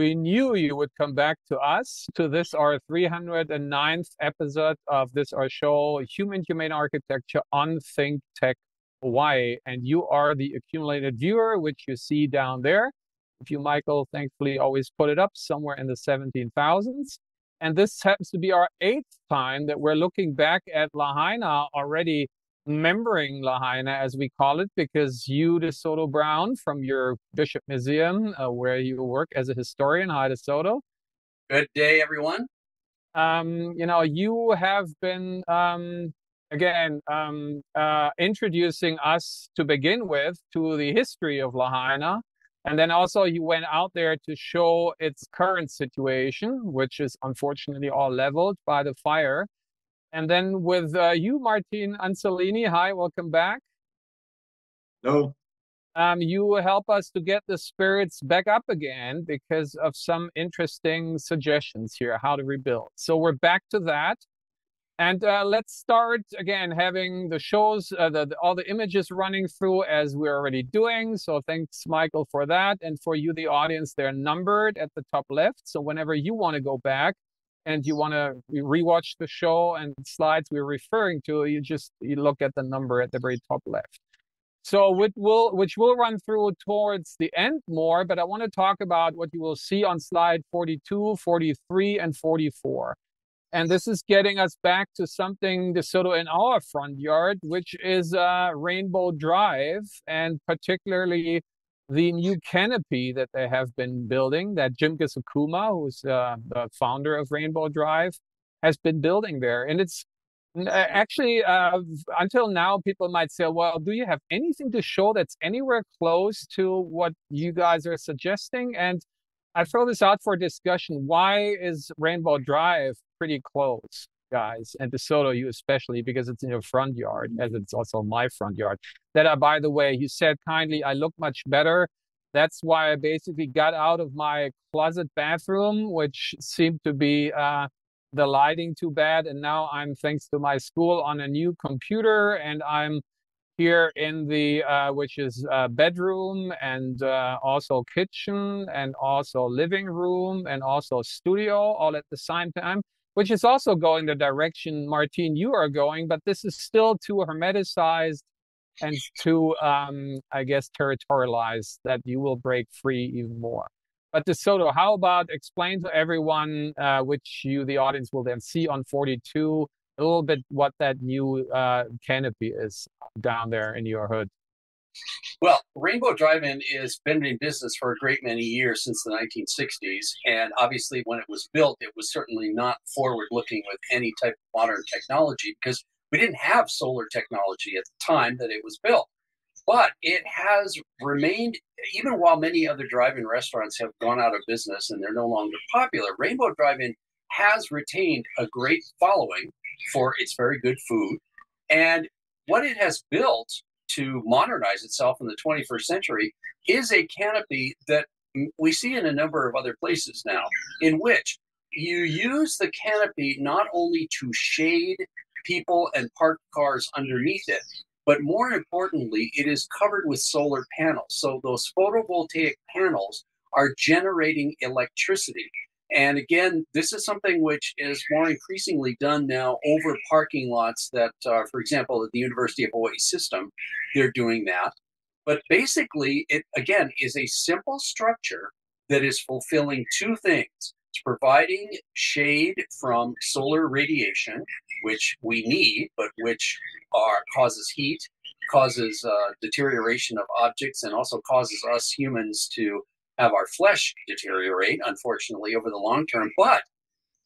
we knew you would come back to us, to this, our 309th episode of this, our show, Human Humane Architecture on Think Tech Hawaii. And you are the accumulated viewer, which you see down there. If you, Michael, thankfully always put it up somewhere in the 17,000s. And this happens to be our eighth time that we're looking back at Lahaina already remembering Lahaina, as we call it, because you, DeSoto Brown, from your Bishop Museum, uh, where you work as a historian, hi DeSoto. Good day, everyone. Um, you know, you have been um, again um, uh, introducing us to begin with to the history of Lahaina. And then also you went out there to show its current situation, which is unfortunately all leveled by the fire. And then with uh, you, Martin Anzellini, hi, welcome back. No. Um, you help us to get the spirits back up again because of some interesting suggestions here, how to rebuild. So we're back to that. And uh, let's start again having the shows, uh, the, the, all the images running through as we're already doing. So thanks, Michael, for that. And for you, the audience, they're numbered at the top left. So whenever you want to go back, and you want to rewatch the show and slides we're referring to, you just you look at the number at the very top left. So which will which will run through towards the end more, but I want to talk about what you will see on slide 42, 43, and 44. And this is getting us back to something DeSoto in our front yard, which is uh, Rainbow Drive, and particularly the new canopy that they have been building that Jim Gisakuma, who's uh, the founder of Rainbow Drive, has been building there. And it's actually, uh, until now, people might say, well, do you have anything to show that's anywhere close to what you guys are suggesting? And I throw this out for discussion. Why is Rainbow Drive pretty close? Guys, and DeSoto, you especially, because it's in your front yard, as it's also my front yard. That I, by the way, you said kindly, I look much better. That's why I basically got out of my closet bathroom, which seemed to be uh, the lighting too bad. And now I'm, thanks to my school, on a new computer, and I'm here in the uh, which is uh, bedroom and uh, also kitchen and also living room and also studio all at the same time which is also going the direction, Martine, you are going, but this is still too hermeticized and too, um, I guess, territorialized that you will break free even more. But DeSoto, how about explain to everyone, uh, which you, the audience, will then see on 42, a little bit what that new uh, canopy is down there in your hood? Well, Rainbow Drive-In has been in business for a great many years since the 1960s, and obviously, when it was built, it was certainly not forward-looking with any type of modern technology because we didn't have solar technology at the time that it was built. But it has remained, even while many other drive-in restaurants have gone out of business and they're no longer popular. Rainbow Drive-In has retained a great following for its very good food, and what it has built to modernize itself in the 21st century is a canopy that we see in a number of other places now, in which you use the canopy not only to shade people and parked cars underneath it, but more importantly, it is covered with solar panels. So those photovoltaic panels are generating electricity. And again, this is something which is more increasingly done now over parking lots that, uh, for example, at the University of Hawaii system, they're doing that. But basically, it again is a simple structure that is fulfilling two things. It's providing shade from solar radiation, which we need, but which are, causes heat, causes uh, deterioration of objects, and also causes us humans to have our flesh deteriorate, unfortunately, over the long term. But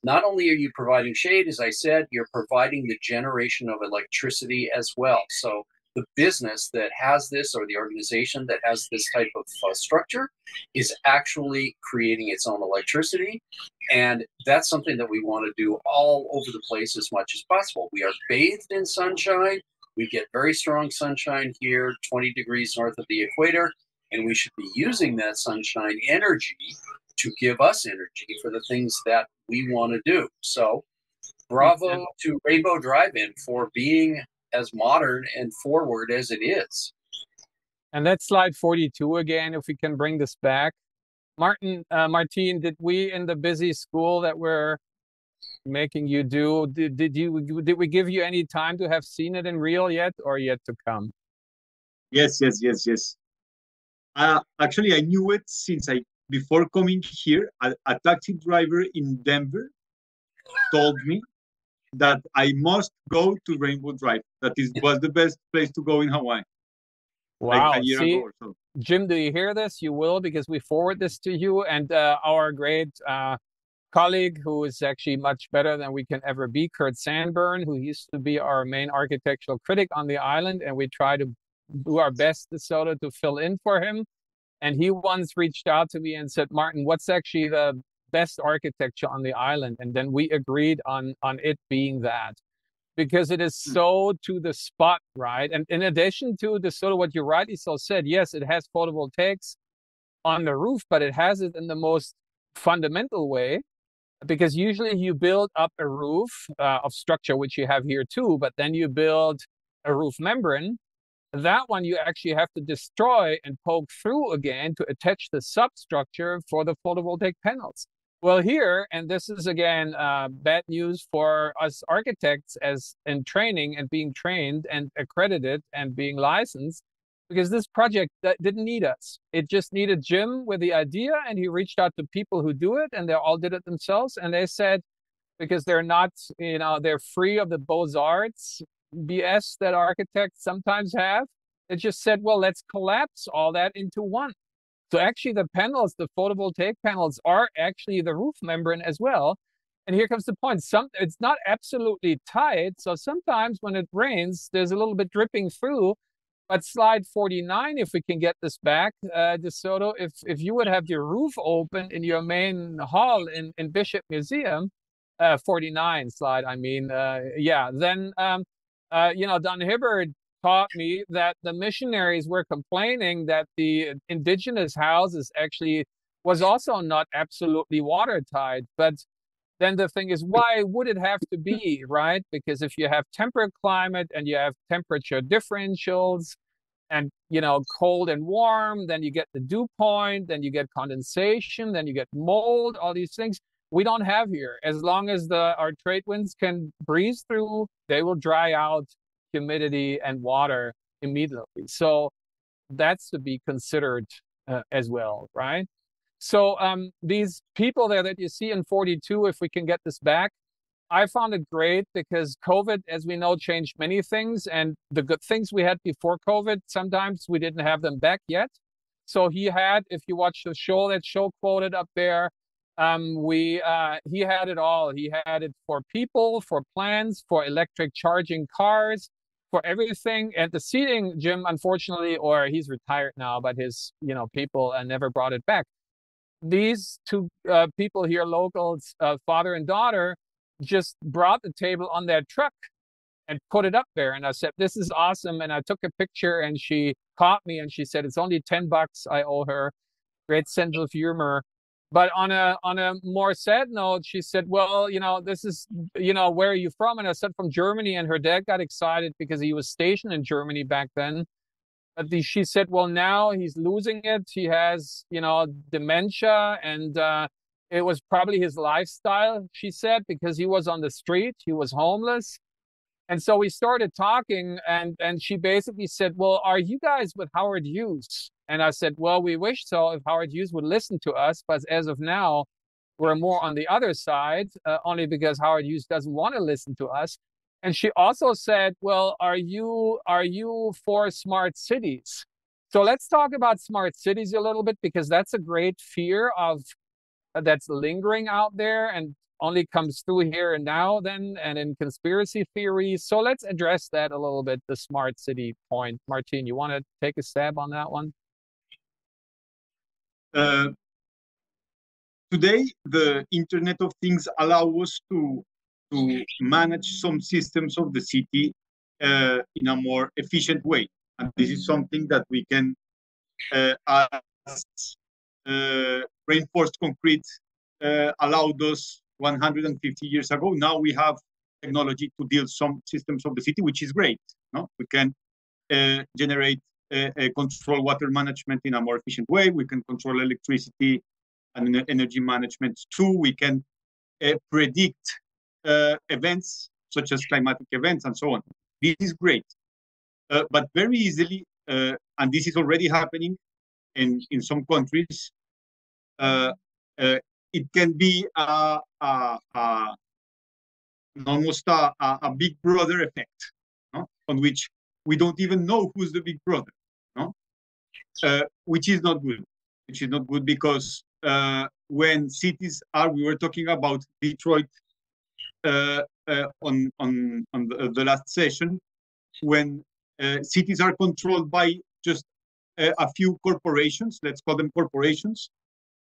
not only are you providing shade, as I said, you're providing the generation of electricity as well. So the business that has this or the organization that has this type of uh, structure is actually creating its own electricity. And that's something that we want to do all over the place as much as possible. We are bathed in sunshine. We get very strong sunshine here, 20 degrees north of the equator and we should be using that sunshine energy to give us energy for the things that we want to do. So, bravo to Rainbow Drive In for being as modern and forward as it is. And that's slide 42 again, if we can bring this back. Martin, uh, Martine, did we in the busy school that we're making you do, did, did you did we give you any time to have seen it in real yet, or yet to come? Yes, yes, yes, yes. Uh, actually, I knew it since I before coming here. A, a taxi driver in Denver told me that I must go to Rainbow Drive. That is was the best place to go in Hawaii. Wow. Like a year See, ago or so. Jim, do you hear this? You will because we forward this to you and uh, our great uh, colleague who is actually much better than we can ever be, Kurt Sandburn, who used to be our main architectural critic on the island, and we try to do our best DeSoto to fill in for him. And he once reached out to me and said, Martin, what's actually the best architecture on the island? And then we agreed on on it being that because it is Hmm. so to the spot, right? And in addition to the sort of what you rightly so said, yes, it has photovoltaics on the roof, but it has it in the most fundamental way because usually you build up a roof uh, of structure, which you have here too, but then you build a roof membrane. That one you actually have to destroy and poke through again to attach the substructure for the photovoltaic panels. Well, here, and this is again uh, bad news for us architects as in training and being trained and accredited and being licensed, because this project that didn't need us. It just needed Jim with the idea, and he reached out to people who do it, and they all did it themselves. And they said, because they're not, you know, they're free of the Beaux Arts BS that architects sometimes have. It just said, well, let's collapse all that into one. So actually, the panels, the photovoltaic panels, are actually the roof membrane as well. And here comes the point: some it's not absolutely tight. So sometimes when it rains, there's a little bit dripping through. But slide 49, if we can get this back, uh, DeSoto, if if you would have your roof open in your main hall in in Bishop Museum, uh, 49 slide, I mean, uh, yeah, then um, uh, you know Don Hibbard taught me that the missionaries were complaining that the indigenous houses actually was also not absolutely watertight. But then the thing is, why would it have to be, right? Because if you have temperate climate and you have temperature differentials and, you know, cold and warm, then you get the dew point, then you get condensation, then you get mold, all these things we don't have here. As long as the our trade winds can breeze through, they will dry out humidity and water immediately. So that's to be considered uh, as well, right? So um, these people there that you see in 42, if we can get this back, I found it great because COVID, as we know, changed many things. And the good things we had before COVID, sometimes we didn't have them back yet. So he had, if you watch the show, that show quoted up there, um, we uh, he had it all. He had it for people, for plans, for electric charging cars, for everything. And the seating, Jim, unfortunately, or he's retired now, but his you know people uh, never brought it back. These two uh, people here, locals, uh, father and daughter, just brought the table on their truck and put it up there. And I said, "This is awesome." And I took a picture, and she caught me, and she said, "It's only ten bucks I owe her." Great sense of humor. But on a on a more sad note, she said, "Well, you know, this is, you know, where are you from?" And I said, "From Germany." And her dad got excited because he was stationed in Germany back then. But the, she said, "Well, now he's losing it. He has, you know, dementia, and uh, it was probably his lifestyle." She said because he was on the street, he was homeless, and so we started talking. And and she basically said, "Well, are you guys with Howard Hughes?" And I said, well, we wish so if Howard Hughes would listen to us. But as of now, we're more on the other side, uh, only because Howard Hughes doesn't want to listen to us. And she also said, well, are you are you for smart cities? So let's talk about smart cities a little bit because that's a great fear of that's lingering out there and only comes through here and now then and in conspiracy theories. So let's address that a little bit, the smart city point. Martin, you want to take a stab on that one? Uh, today, the Internet of Things allow us to to manage some systems of the city uh, in a more efficient way, and this is something that we can, uh, uh, reinforced concrete uh, allowed us 150 years ago. Now we have technology to deal some systems of the city, which is great. No, we can uh, generate uh, control water management in a more efficient way. We can control electricity and energy management. too. we can uh, predict uh, events such as climatic events and so on. This is great. Uh, but very easily, and this is already happening in, in some countries, it can be almost a, a, big brother effect, no? on which we don't even know who's the big brother, no? Uh, which is not good. Which is not good because uh, when cities are, we were talking about Detroit uh, uh on on on the, the, last session, when uh, cities are controlled by just a, a few corporations, let's call them corporations.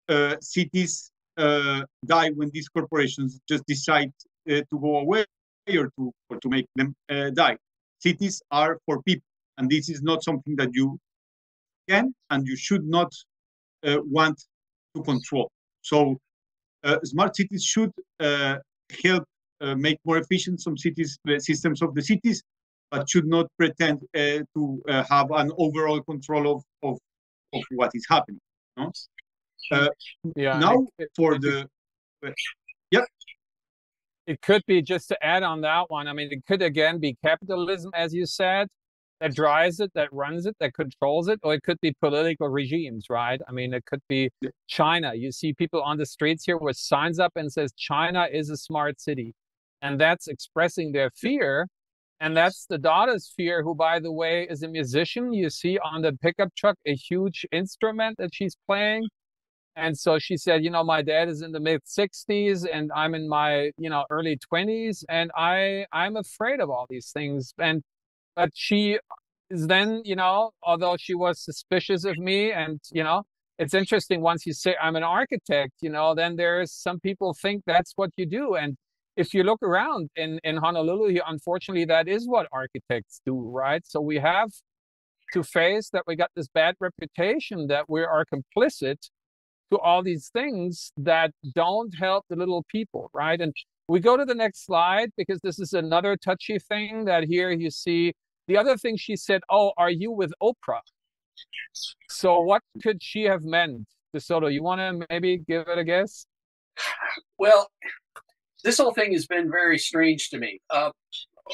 Uh, cities die when these corporations just decide to go away or to or to make them die cities are for people and this is not something that you can and you should not uh, want to control so uh, smart cities should uh, help uh, make more efficient some cities uh, systems of the cities but should not pretend uh, to have an overall control of, of, of what is happening no? Uh, yeah now it, for it, the yeah it could be just to add on that one. I mean, it could again be capitalism, as you said, that drives it, that runs it, that controls it, or it could be political regimes, right? I mean, it could be China. You see people on the streets here with signs up and says China is a smart city, and that's expressing their fear. And that's the daughter's fear, who, by the way, is a musician. You see on the pickup truck a huge instrument that she's playing and so she said, you know, my dad is in the mid 60s and I'm in my, you know, early 20s and I I'm afraid of all these things. And but she is then, you know, although she was suspicious of me and, you know, it's interesting once you say I'm an architect, you know, then there's some people think that's what you do. And if you look around in, in Honolulu, unfortunately, that is what architects do, right? So we have to face that we got this bad reputation that we are complicit to all these things that don't help the little people, right? And we go to the next slide because this is another touchy thing that here you see. The other thing she said, Oh, are you with Oprah? So what could she have meant? DeSoto, you want to maybe give it a guess? Well, this whole thing has been very strange to me. Uh,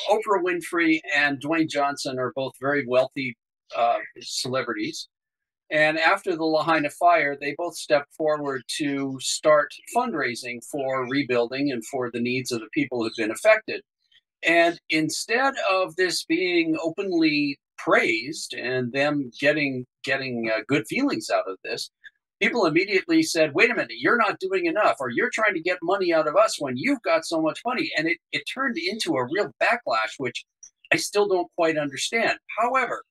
Oprah Winfrey and Dwayne Johnson are both very wealthy uh, celebrities. And after the Lahaina fire, they both stepped forward to start fundraising for rebuilding and for the needs of the people who've been affected. And instead of this being openly praised and them getting getting uh, good feelings out of this, people immediately said, "Wait a minute, you're not doing enough, or you're trying to get money out of us when you've got so much money." And it it turned into a real backlash, which I still don't quite understand. However,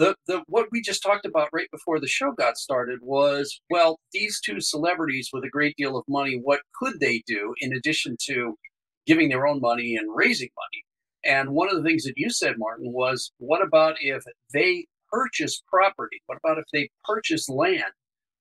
the, the what we just talked about right before the show got started was well these two celebrities with a great deal of money what could they do in addition to giving their own money and raising money? And one of the things that you said martin was what about if they purchase property? What about if they purchase land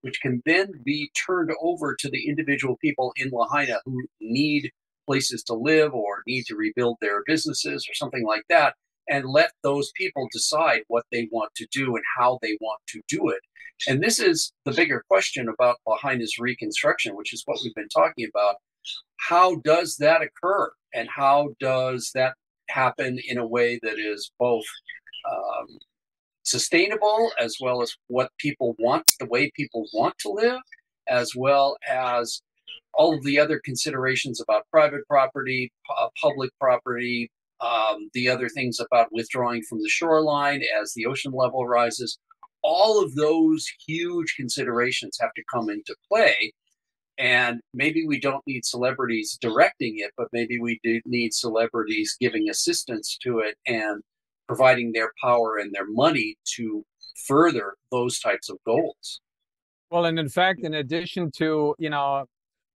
which can then be turned over to the individual people in lahaina who need places to live or need to rebuild their businesses or something like that and let those people decide what they want to do and how they want to do it. And this is the bigger question about Lahaina's reconstruction, which is what we've been talking about. How does that occur? And how does that happen in a way that is both um, sustainable as well as what people want, the way people want to live, as well as all of the other considerations about private property, public property, um, the other things about withdrawing from the shoreline as the ocean level rises, all of those huge considerations have to come into play. And maybe we don't need celebrities directing it, but maybe we do need celebrities giving assistance to it and providing their power and their money to further those types of goals. Well, and in fact, in addition to, you know,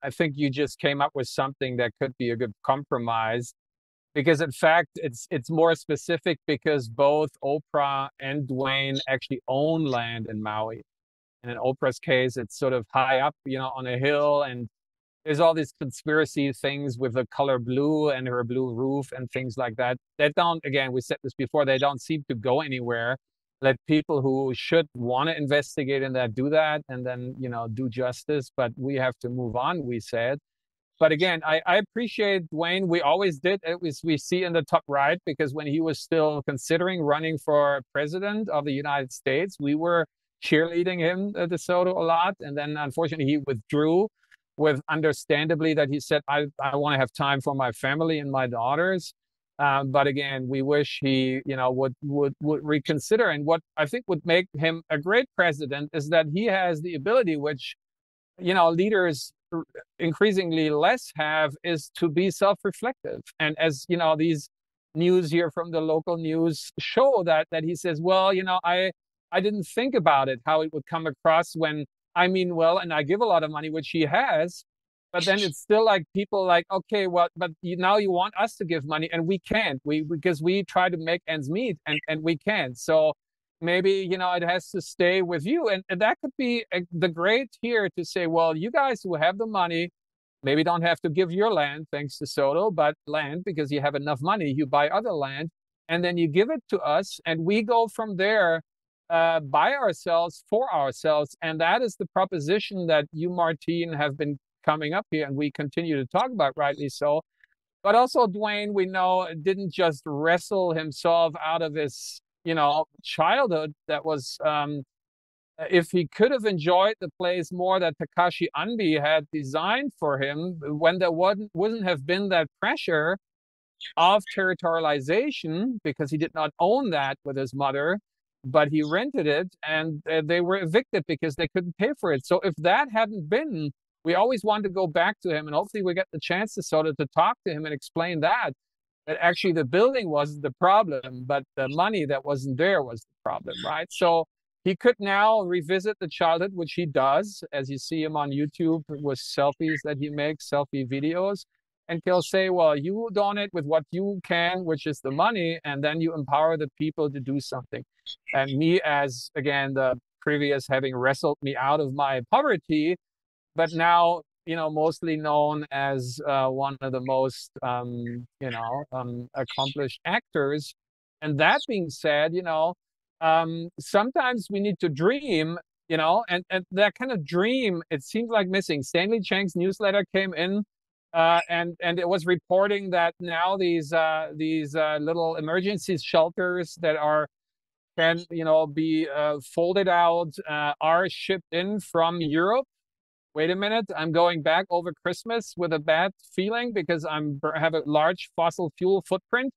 I think you just came up with something that could be a good compromise because in fact it's it's more specific because both Oprah and Dwayne actually own land in Maui. And in Oprah's case, it's sort of high up, you know, on a hill, and there's all these conspiracy things with the color blue and her blue roof and things like that. That don't again, we said this before, they don't seem to go anywhere. let people who should want to investigate in that do that and then you know do justice but we have to move on we said but again i, I appreciate dwayne. We always did it was we see in the top right because when he was still considering running for president of the united states we were cheerleading him uh, DeSoto a lot. And then unfortunately he withdrew with understandably that he said i, I want to have time for my family and my daughters. Um, but again, we wish he, you know, would would would reconsider. And what I think would make him a great president is that he has the ability, which, you know, leaders increasingly less have, is to be self-reflective. And as you know, these news here from the local news show that that he says, well, you know, I I didn't think about it how it would come across when I mean well, and I give a lot of money, which he has, but then it's still like people like okay well but you, now you want us to give money and we can't. We because we try to make ends meet and and we can't. So maybe you know it has to stay with you and, and that could be a, the great here to say well you guys who have the money maybe don't have to give your land thanks DeSoto but land because you have enough money you buy other land and then you give it to us and we go from there uh, by ourselves for ourselves and that is the proposition that you martin have been coming up here, and we continue to talk about, rightly so. But also, Dwayne, we know, didn't just wrestle himself out of his, you know, childhood. That was, um, if he could have enjoyed the place more that Takashi Anbe had designed for him, when there wouldn't, wouldn't have been that pressure of territorialization, because he did not own that with his mother, but he rented it and uh, they were evicted because they couldn't pay for it. So if that hadn't been we always want to go back to him and hopefully we get the chance to sort of to talk to him and explain that that actually the building wasn't the problem but the money that wasn't there was the problem right? So he could now revisit the childhood which he does. As you see him on youtube with selfies that he makes selfie videos. And he'll say well you donate with what you can which is the money and then you empower the people to do something. And me as again the previous having wrestled me out of my poverty but now you know mostly known as uh, one of the most um, you know um, accomplished actors. And that being said, you know um, sometimes we need to dream. You know, and, and that kind of dream, it seems like missing. Stanley Cheng's newsletter came in uh, and and it was reporting that now these uh, these uh, little emergency shelters that are can you know be uh, folded out uh, are shipped in from Europe wait a minute, I'm going back over Christmas with a bad feeling because I'm have a large fossil fuel footprint.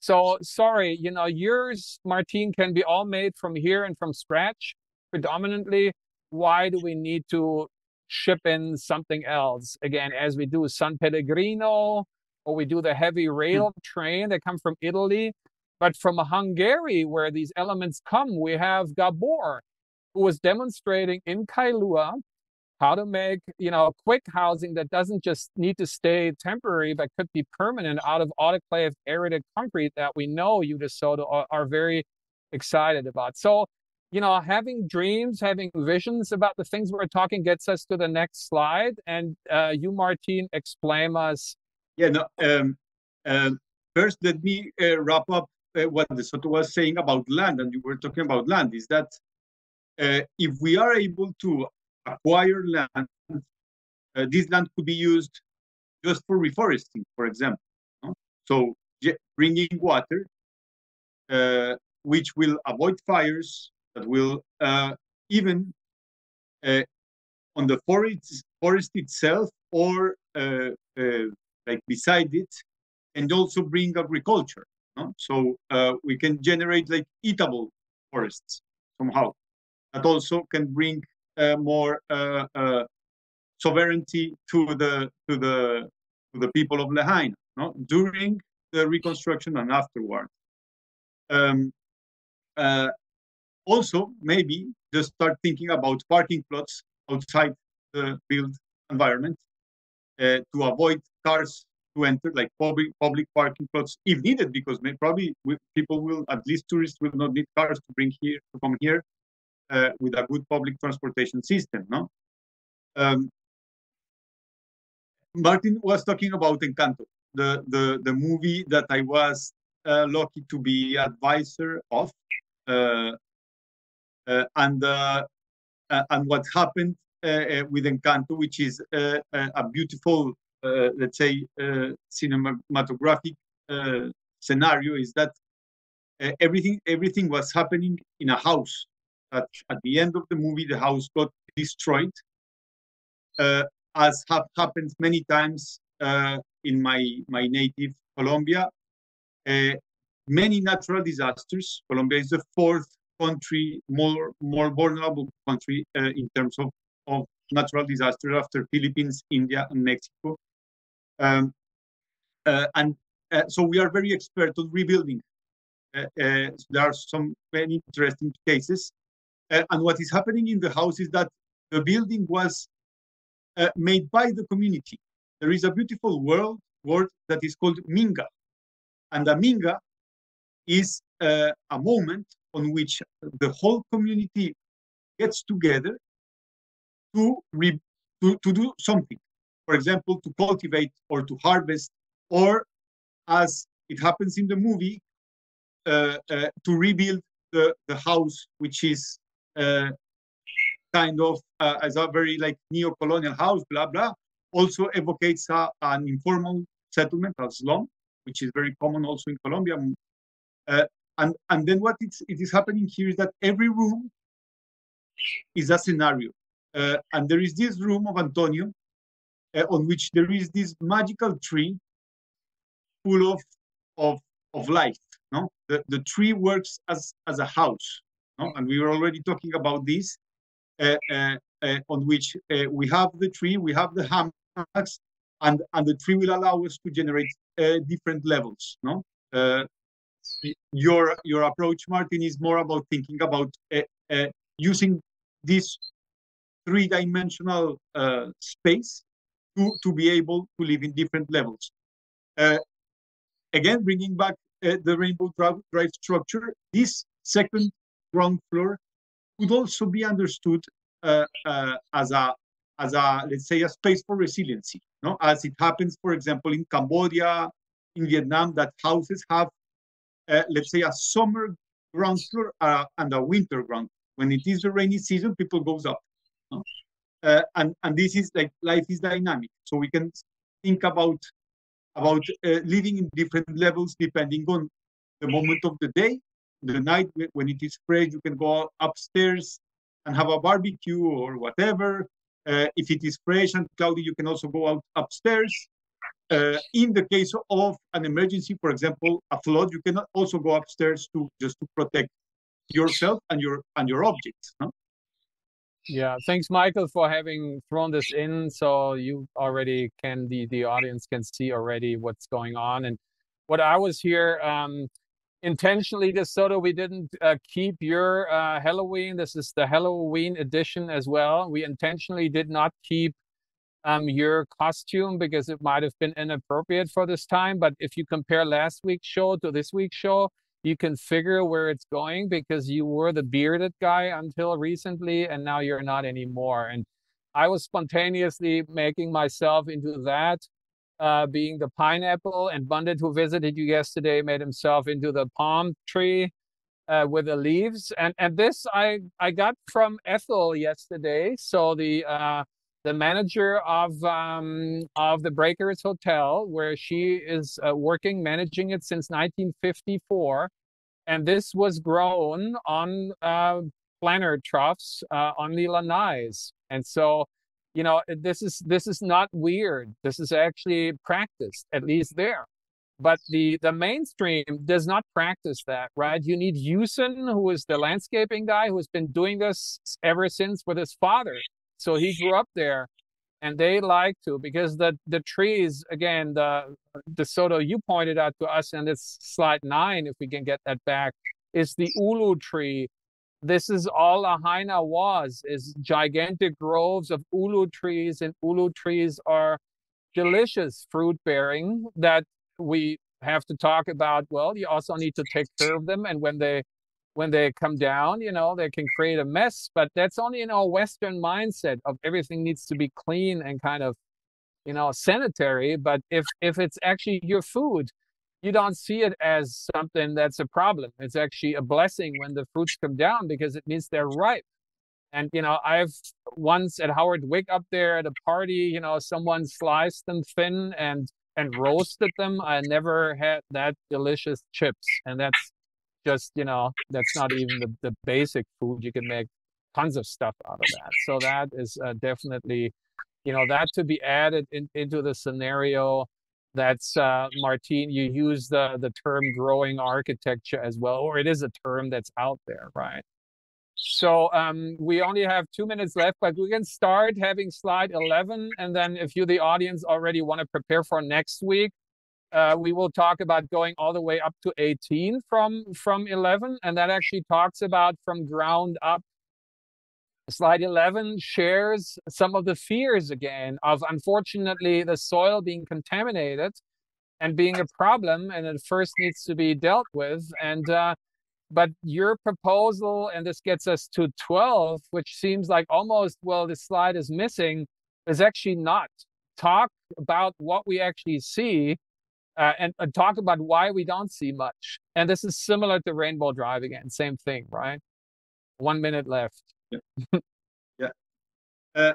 So sorry, you know, yours, Martin, can be all made from here and from scratch predominantly. Why do we need to ship in something else? Again, as we do San Pellegrino, or we do the heavy hmm. rail train that come from Italy. But from Hungary, where these elements come, we have Gabor, who was demonstrating in Kailua how to make you know quick housing that doesn't just need to stay temporary but could be permanent out of autoclaved aerated concrete that we know you DeSoto are, are very excited about. So you know having dreams having visions about the things we're talking gets us to the next slide. And uh, you martin explain us. Yeah no um, uh, first let me uh, wrap up uh, what DeSoto was saying about land and you were talking about land. Is that uh, if we are able to acquire land, uh, this land could be used just for reforesting, for example. No? So bringing water, uh, which will avoid fires, that will uh, even uh, on the forest, forest itself or uh, uh, like beside it, and also bring agriculture. No? So we can generate like eatable forests somehow. That also can bring more uh, uh, sovereignty to the to the to the people of Lahaina no? during the reconstruction and afterward. Um, uh, also, maybe just start thinking about parking plots outside the built environment uh, to avoid cars to enter, like public public parking plots if needed, because probably people will, at least tourists, will not need cars to bring here to come here uh, with a good public transportation system. No, um, Martin was talking about Encanto, the the the movie that I was uh, lucky to be advisor of. Uh, uh, and uh, uh, and what happened with Encanto, which is a beautiful, let's say, cinematographic scenario, is that everything everything was happening in a house. At, at the end of the movie, the house got destroyed, as have happened many times in my my native Colombia. Uh, many natural disasters. Colombia is the fourth country, more more vulnerable country uh, in terms of, of natural disasters after Philippines, India, and Mexico. Um, uh, and uh, so we are very expert on rebuilding. Uh, uh, there are some very interesting cases. Uh, and what is happening in the house is that the building was made by the community. There is a beautiful word, word that is called minga. And a minga is uh, a moment on which the whole community gets together to, re- to, to do something. For example, to cultivate or to harvest, or as it happens in the movie, uh, uh, to rebuild the, the house, which is uh, kind of uh, as a very like neo-colonial house, blah blah. Also evocates an informal settlement, a slum, which is very common also in Colombia, uh, and, and then what it's, it is happening here is that every room is a scenario. Uh, and there is this room of Antonio uh, on which there is this magical tree full of, of, of life. No? The, the tree works as, as a house. No? And we were already talking about this, uh, uh, uh on which we have the tree, we have the hammocks, and, and the tree will allow us to generate different levels. No? your your approach, Martin, is more about thinking about uh, uh, using this three-dimensional uh, space to to be able to live in different levels. Uh, again, bringing back uh, the rainbow drive, drive structure, this second ground floor could also be understood uh, as a as a let's say a space for resiliency. No, as it happens, for example, in Cambodia, in Vietnam, that houses have uh, let's say, a summer ground floor uh, and a winter ground. When it is the rainy season, people goes up. Uh, and and this is like life is dynamic, so we can think about about uh, living in different levels depending on the moment of the day, the night when it is fresh. You can go upstairs and have a barbecue or whatever. Uh, if it is fresh and cloudy, you can also go out upstairs. Uh, in the case of an emergency, for example, a flood, you cannot also go upstairs to just to protect yourself and your and your objects. Yeah, thanks, Michael, for having thrown this in. So you already can the the audience can see already what's going on and what I was here. Um, intentionally, DeSoto, we didn't uh, keep your uh, Halloween. This is the Halloween edition as well. We intentionally did not keep um, your costume because it might have been inappropriate for this time. But if you compare last week's show to this week's show, you can figure where it's going because you were the bearded guy until recently and now you're not anymore. And I was spontaneously making myself into that, uh, being the pineapple. And Bandit, who visited you yesterday, made himself into the palm tree. Uh, with the leaves and and this I I got from Ethel yesterday. So the uh, the manager of um, of the Breakers Hotel, where she is uh, working, managing it since 1954, and this was grown on uh, planter troughs uh, on the lanais, and so you know uh, this is this is not weird. This is actually practiced, at least there. But the the mainstream does not practice that, right? You need Houston, who is the landscaping guy, who has been doing this ever since with his father so he grew up there and they like to because the the trees again the DeSoto you pointed out to us and it's slide nine if we can get that back is the ulu tree this is all lahaina was is gigantic groves of ulu trees and ulu trees are delicious fruit bearing that we have to talk about well you also need to take care of them and when they when they come down, you know, they can create a mess, but that's only in our Western mindset of everything needs to be clean and kind of, you know, sanitary. But if if it's actually your food, you don't see it as something that's a problem. It's actually a blessing when the fruits come down because it means they're ripe. And you know, I've once at Howard Wick up there at a party, you know, someone sliced them thin and and roasted them. I never had that delicious chips, and that's just you know, that's not even the, the basic food. You can make tons of stuff out of that. So that is uh, definitely, you know, that to be added in, into the scenario. That's uh, Martin. You use the the term growing architecture as well, or it is a term that's out there, right? So um, we only have two minutes left, but we can start having slide 11. And then if you, the audience, already want to prepare for next week, uh, we will talk about going all the way up to 18 from, from 11. And that actually talks about from ground up. Slide 11 shares some of the fears again of unfortunately the soil being contaminated and being a problem and it first needs to be dealt with. And uh, but your proposal, and this gets us to 12, which seems like almost, well, the slide is missing, is actually not. Talk about what we actually see uh, and, and, talk about why we don't see much. And this is similar to Rainbow Drive again, same thing, right? One minute left. Yeah. yeah. Uh,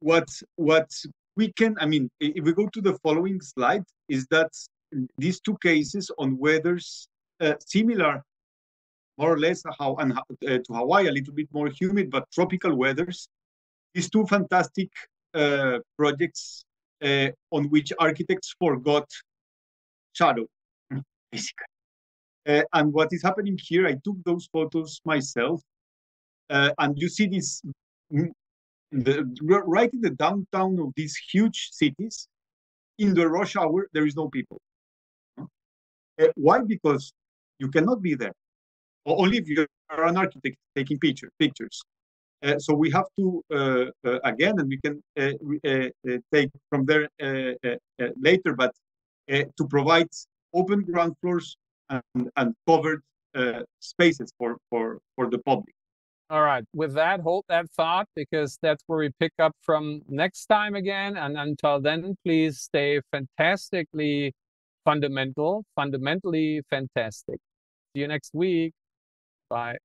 what, what we can, I mean, if we go to the following slide, is that these two cases on weathers uh, similar, more or less, how and uh, to Hawaii, a little bit more humid, but tropical weathers. These two fantastic uh, projects uh, on which architects forgot shadow, basically. Uh, and what is happening here, I took those photos myself, and you see this mm, the, right in the downtown of these huge cities, in the rush hour, there is no people. Uh, why? Because you cannot be there. Only if you are an architect taking picture, pictures. Uh, so we have to, uh, uh, again, and we can uh, uh, uh, take from there later, but to provide open ground floors and, and covered spaces for, for, for the public. All right. With that, hold that thought because that's where we pick up from next time again. And until then, please stay fantastically fundamental, fundamentally fantastic. See you next week. Bye.